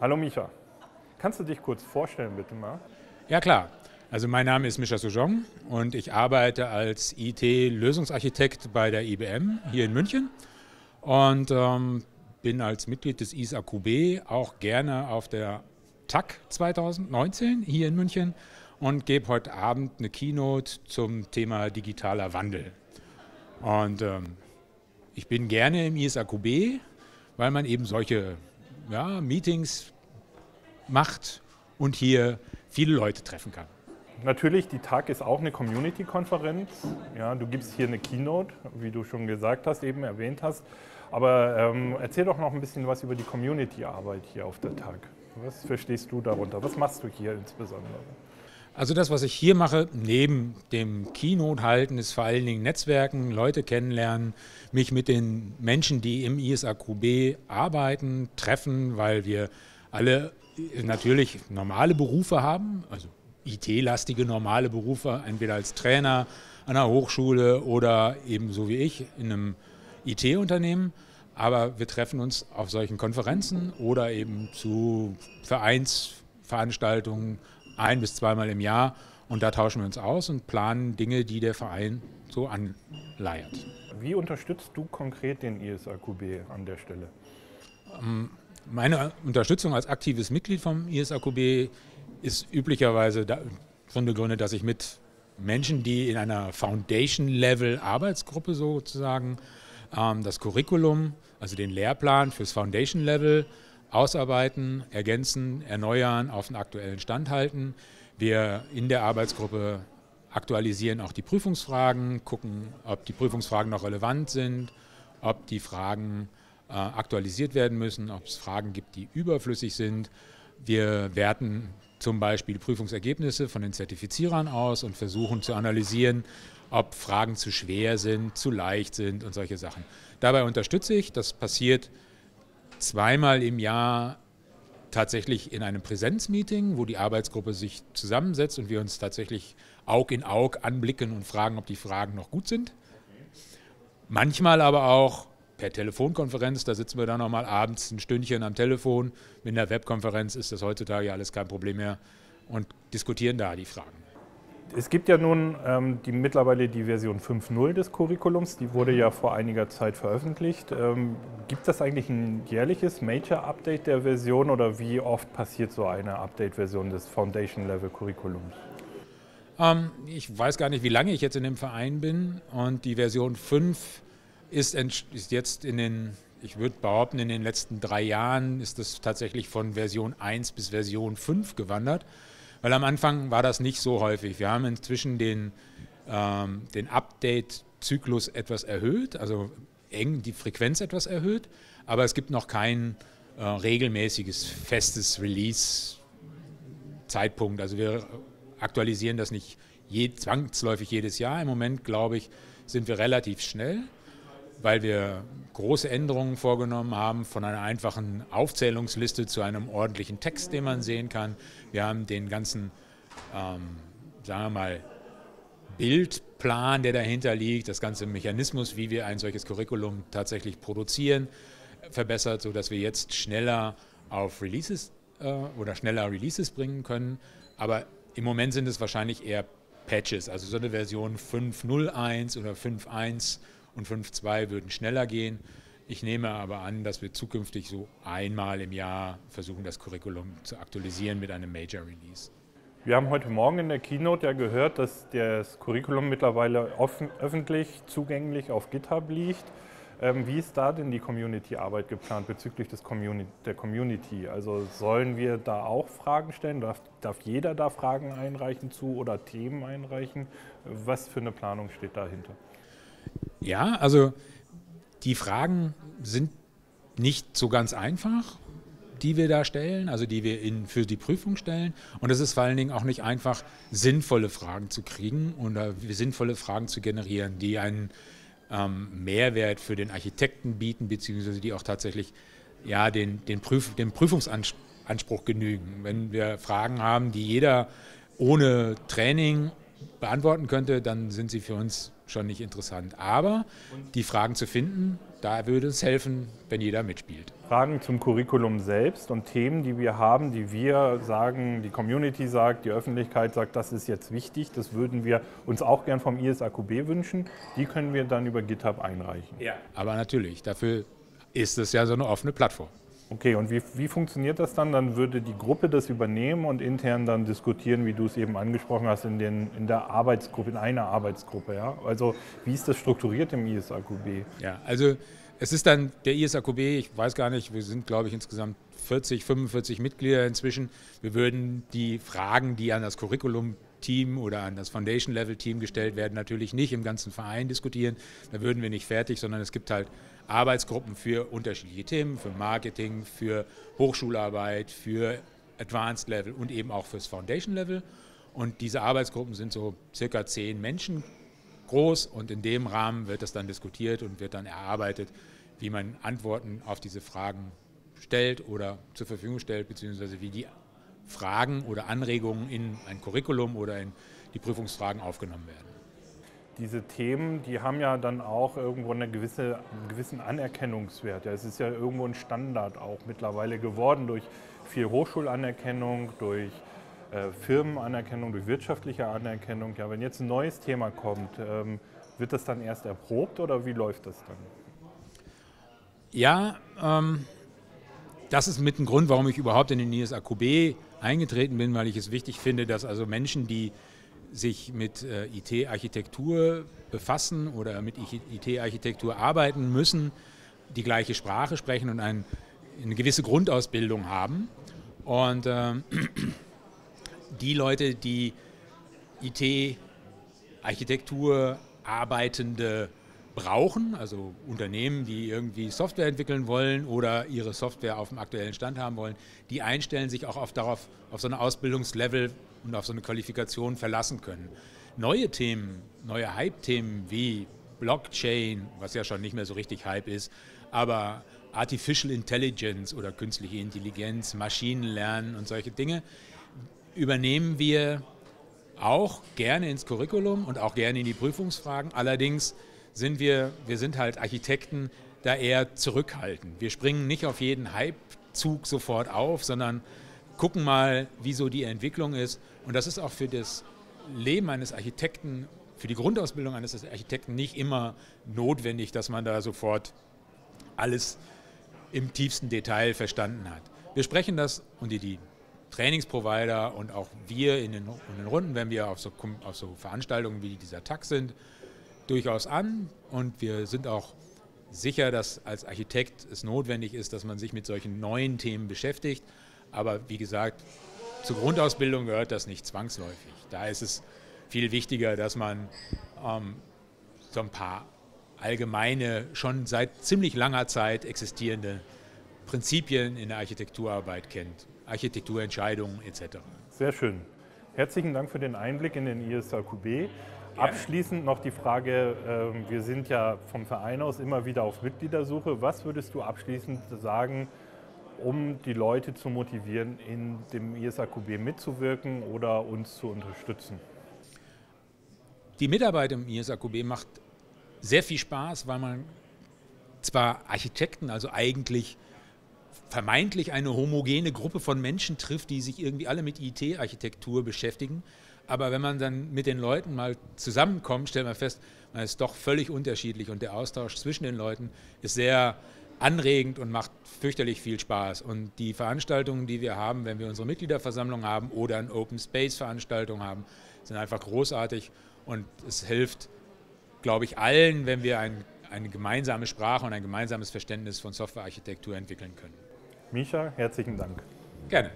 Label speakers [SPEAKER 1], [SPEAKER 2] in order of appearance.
[SPEAKER 1] Hallo Micha, kannst du dich kurz vorstellen bitte mal?
[SPEAKER 2] Ja klar, also mein Name ist Mischa Soujong und ich arbeite als IT-Lösungsarchitekt bei der IBM hier in München und ähm, bin als Mitglied des ISAQB auch gerne auf der TAC 2019 hier in München und gebe heute Abend eine Keynote zum Thema digitaler Wandel. Und ähm, ich bin gerne im ISAQB, weil man eben solche ja, Meetings macht und hier viele Leute treffen kann.
[SPEAKER 1] Natürlich, die TAG ist auch eine Community-Konferenz. Ja, du gibst hier eine Keynote, wie du schon gesagt hast, eben erwähnt hast. Aber ähm, erzähl doch noch ein bisschen was über die Community-Arbeit hier auf der TAG. Was verstehst du darunter? Was machst du hier insbesondere?
[SPEAKER 2] Also das, was ich hier mache, neben dem Keynote halten, ist vor allen Dingen Netzwerken, Leute kennenlernen, mich mit den Menschen, die im ISAQB arbeiten, treffen, weil wir alle natürlich normale Berufe haben, also IT-lastige normale Berufe, entweder als Trainer an einer Hochschule oder eben so wie ich in einem IT-Unternehmen. Aber wir treffen uns auf solchen Konferenzen oder eben zu Vereinsveranstaltungen ein bis zweimal im Jahr und da tauschen wir uns aus und planen Dinge, die der Verein so anleiert.
[SPEAKER 1] Wie unterstützt du konkret den ISAQB an der Stelle?
[SPEAKER 2] Ähm, meine Unterstützung als aktives Mitglied vom ISAQB ist üblicherweise davon begründet, dass ich mit Menschen, die in einer Foundation-Level-Arbeitsgruppe sozusagen ähm, das Curriculum, also den Lehrplan fürs Foundation-Level ausarbeiten, ergänzen, erneuern, auf den aktuellen Stand halten. Wir in der Arbeitsgruppe aktualisieren auch die Prüfungsfragen, gucken, ob die Prüfungsfragen noch relevant sind, ob die Fragen äh, aktualisiert werden müssen, ob es Fragen gibt, die überflüssig sind. Wir werten zum Beispiel Prüfungsergebnisse von den Zertifizierern aus und versuchen zu analysieren, ob Fragen zu schwer sind, zu leicht sind und solche Sachen. Dabei unterstütze ich, das passiert zweimal im Jahr tatsächlich in einem Präsenzmeeting, wo die Arbeitsgruppe sich zusammensetzt und wir uns tatsächlich Aug in Aug anblicken und fragen, ob die Fragen noch gut sind. Manchmal aber auch per Telefonkonferenz, da sitzen wir dann nochmal abends ein Stündchen am Telefon. Mit einer Webkonferenz ist das heutzutage alles kein Problem mehr und diskutieren da die Fragen.
[SPEAKER 1] Es gibt ja nun ähm, die, mittlerweile die Version 5.0 des Curriculums, die wurde ja vor einiger Zeit veröffentlicht. Ähm, gibt es eigentlich ein jährliches Major-Update der Version oder wie oft passiert so eine Update-Version des Foundation-Level-Curriculums?
[SPEAKER 2] Ähm, ich weiß gar nicht, wie lange ich jetzt in dem Verein bin und die Version 5 ist, ist jetzt in den, ich würde behaupten, in den letzten drei Jahren ist es tatsächlich von Version 1 bis Version 5 gewandert. Weil am Anfang war das nicht so häufig. Wir haben inzwischen den, ähm, den Update-Zyklus etwas erhöht, also eng die Frequenz etwas erhöht, aber es gibt noch kein äh, regelmäßiges, festes Release-Zeitpunkt. Also wir aktualisieren das nicht je, zwangsläufig jedes Jahr. Im Moment, glaube ich, sind wir relativ schnell weil wir große Änderungen vorgenommen haben, von einer einfachen Aufzählungsliste zu einem ordentlichen Text, den man sehen kann. Wir haben den ganzen, ähm, sagen wir mal, Bildplan, der dahinter liegt, das ganze Mechanismus, wie wir ein solches Curriculum tatsächlich produzieren, verbessert, sodass wir jetzt schneller auf Releases äh, oder schneller Releases bringen können. Aber im Moment sind es wahrscheinlich eher Patches, also so eine Version 5.01 oder 5.1 und 5.2 würden schneller gehen. Ich nehme aber an, dass wir zukünftig so einmal im Jahr versuchen, das Curriculum zu aktualisieren mit einem Major Release.
[SPEAKER 1] Wir haben heute Morgen in der Keynote ja gehört, dass das Curriculum mittlerweile offen, öffentlich zugänglich auf GitHub liegt. Ähm, wie ist da denn die Community-Arbeit geplant bezüglich des Communi der Community? Also sollen wir da auch Fragen stellen? Darf, darf jeder da Fragen einreichen zu oder Themen einreichen? Was für eine Planung steht dahinter?
[SPEAKER 2] Ja, also die Fragen sind nicht so ganz einfach, die wir da stellen, also die wir in, für die Prüfung stellen. Und es ist vor allen Dingen auch nicht einfach, sinnvolle Fragen zu kriegen oder sinnvolle Fragen zu generieren, die einen ähm, Mehrwert für den Architekten bieten, beziehungsweise die auch tatsächlich ja, den, den, Prüf, den Prüfungsanspruch genügen. Wenn wir Fragen haben, die jeder ohne Training beantworten könnte, dann sind sie für uns schon nicht interessant. Aber die Fragen zu finden, da würde es helfen, wenn jeder mitspielt.
[SPEAKER 1] Fragen zum Curriculum selbst und Themen, die wir haben, die wir sagen, die Community sagt, die Öffentlichkeit sagt, das ist jetzt wichtig, das würden wir uns auch gern vom ISAQB wünschen, die können wir dann über GitHub einreichen.
[SPEAKER 2] Ja. Aber natürlich, dafür ist es ja so eine offene Plattform.
[SPEAKER 1] Okay, und wie, wie funktioniert das dann? Dann würde die Gruppe das übernehmen und intern dann diskutieren, wie du es eben angesprochen hast, in, den, in der Arbeitsgruppe, in einer Arbeitsgruppe. Ja? Also wie ist das strukturiert im ISAQB?
[SPEAKER 2] Ja, also es ist dann der ISAQB, ich weiß gar nicht, wir sind glaube ich insgesamt 40, 45 Mitglieder inzwischen. Wir würden die Fragen, die an das Curriculum Team oder an das Foundation-Level-Team gestellt werden, natürlich nicht im ganzen Verein diskutieren. Da würden wir nicht fertig, sondern es gibt halt Arbeitsgruppen für unterschiedliche Themen, für Marketing, für Hochschularbeit, für Advanced Level und eben auch fürs Foundation Level. Und diese Arbeitsgruppen sind so circa zehn Menschen groß und in dem Rahmen wird das dann diskutiert und wird dann erarbeitet, wie man Antworten auf diese Fragen stellt oder zur Verfügung stellt, beziehungsweise wie die Fragen oder Anregungen in ein Curriculum oder in die Prüfungsfragen aufgenommen werden
[SPEAKER 1] diese Themen, die haben ja dann auch irgendwo eine gewisse, einen gewissen Anerkennungswert. Ja, es ist ja irgendwo ein Standard auch mittlerweile geworden durch viel Hochschulanerkennung, durch äh, Firmenanerkennung, durch wirtschaftliche Anerkennung. Ja, wenn jetzt ein neues Thema kommt, ähm, wird das dann erst erprobt oder wie läuft das dann?
[SPEAKER 2] Ja, ähm, das ist mit ein Grund, warum ich überhaupt in den ISAQB eingetreten bin, weil ich es wichtig finde, dass also Menschen, die sich mit äh, IT-Architektur befassen oder mit IT-Architektur arbeiten müssen, die gleiche Sprache sprechen und ein, eine gewisse Grundausbildung haben. Und äh, die Leute, die IT-Architektur arbeitende brauchen, also Unternehmen, die irgendwie Software entwickeln wollen oder ihre Software auf dem aktuellen Stand haben wollen, die einstellen sich auch auf, darauf, auf so ein Ausbildungslevel und auf so eine Qualifikation verlassen können. Neue Themen, neue Hype-Themen wie Blockchain, was ja schon nicht mehr so richtig Hype ist, aber Artificial Intelligence oder künstliche Intelligenz, Maschinenlernen und solche Dinge übernehmen wir auch gerne ins Curriculum und auch gerne in die Prüfungsfragen. Allerdings sind wir, wir sind halt Architekten da eher zurückhaltend. Wir springen nicht auf jeden Hypezug sofort auf, sondern gucken mal, wie so die Entwicklung ist. Und das ist auch für das Leben eines Architekten, für die Grundausbildung eines Architekten nicht immer notwendig, dass man da sofort alles im tiefsten Detail verstanden hat. Wir sprechen das und die, die Trainingsprovider und auch wir in den, in den Runden, wenn wir auf so, auf so Veranstaltungen wie dieser TAG sind, durchaus an und wir sind auch sicher, dass als Architekt es notwendig ist, dass man sich mit solchen neuen Themen beschäftigt. Aber wie gesagt, zur Grundausbildung gehört das nicht zwangsläufig. Da ist es viel wichtiger, dass man ähm, so ein paar allgemeine, schon seit ziemlich langer Zeit existierende Prinzipien in der Architekturarbeit kennt, Architekturentscheidungen etc.
[SPEAKER 1] Sehr schön. Herzlichen Dank für den Einblick in den ISAQB. Abschließend noch die Frage, ähm, wir sind ja vom Verein aus immer wieder auf Mitgliedersuche. Was würdest du abschließend sagen, um die Leute zu motivieren, in dem ISAQB mitzuwirken oder uns zu unterstützen?
[SPEAKER 2] Die Mitarbeit im ISAQB macht sehr viel Spaß, weil man zwar Architekten, also eigentlich vermeintlich eine homogene Gruppe von Menschen trifft, die sich irgendwie alle mit IT-Architektur beschäftigen, aber wenn man dann mit den Leuten mal zusammenkommt, stellt man fest, man ist doch völlig unterschiedlich und der Austausch zwischen den Leuten ist sehr anregend und macht fürchterlich viel Spaß. Und die Veranstaltungen, die wir haben, wenn wir unsere Mitgliederversammlung haben oder eine Open Space Veranstaltung haben, sind einfach großartig und es hilft, glaube ich, allen, wenn wir ein, eine gemeinsame Sprache und ein gemeinsames Verständnis von Softwarearchitektur entwickeln können.
[SPEAKER 1] Misha, herzlichen Dank.
[SPEAKER 2] Gerne.